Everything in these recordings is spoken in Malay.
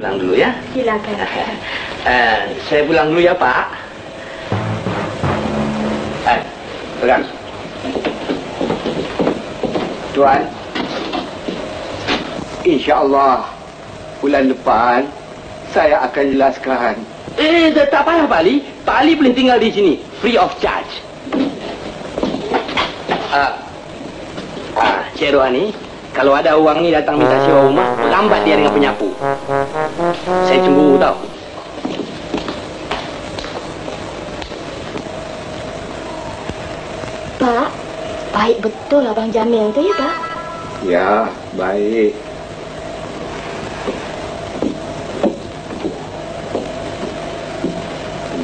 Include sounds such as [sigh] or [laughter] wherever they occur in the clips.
Pulang dulu ya. Silakan. Uh, [laughs] saya pulang dulu ya, Pak. Eh, pegang. Tuan, insyaAllah bulan depan saya akan jelaskan. Eh, tak payah, Pak Ali. Pak Ali boleh tinggal di sini, free of charge. Ah, ah, Cik Rohani, kalau ada uang ni datang minta sewa rumah, lambat dia dengan penyapu. Saya cemburu tau. Pak, baik betul Abang Jamil tu ya, Pak? Ya, baik.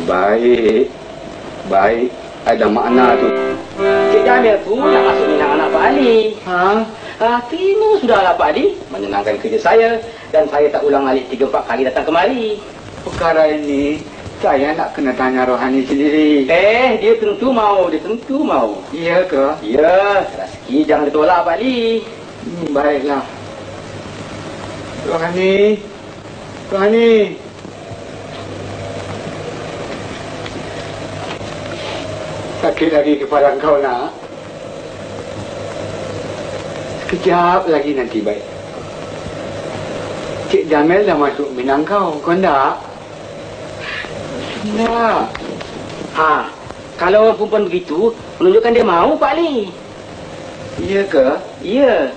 Baik. Baik. Ada makna tu. Cik Jamil tu nak masuk minang anak Pak Ali. Ha? Ah, terima sudahlah Pak Ali. Menyenangkan kerja saya. Dan saya tak ulang alik tiga empat kali datang kemari. Perkara ini saya nak kena tanya rohani sendiri. Eh, dia tentu mau. Dia tentu mau. Iya ke? Ya, rezeki jangan ditolak Pak Ali. Hmm, baiklah. Rohani. Rohani. Sakit lagi kepala kau nak? Sekejap lagi nanti baik. Cik Jamil dah masuk minang kau. Kau nak? Nak. Ha, kalau perempuan begitu, menunjukkan dia mau Pak Ali. Iya ke? Ya.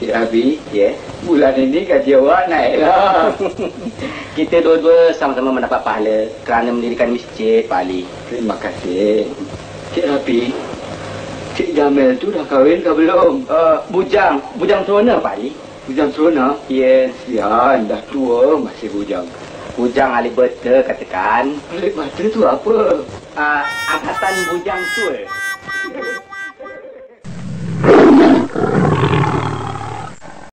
Cik Abi, Ya. bulan ini gaji awak naiklah. [laughs] Kita dua-dua sama-sama mendapat pahala kerana mendirikan masjid Pak Ali. Terima kasih. Cik Rapi, Cik Jamil tu dah kahwin ke belum? Uh, bujang, bujang terona Pak Ali. Bujang serona? Ya, Ya, dah tua masih bujang. bujang alik betul katakan. Pelik mata tu apa? Uh, angkatan bujang tua.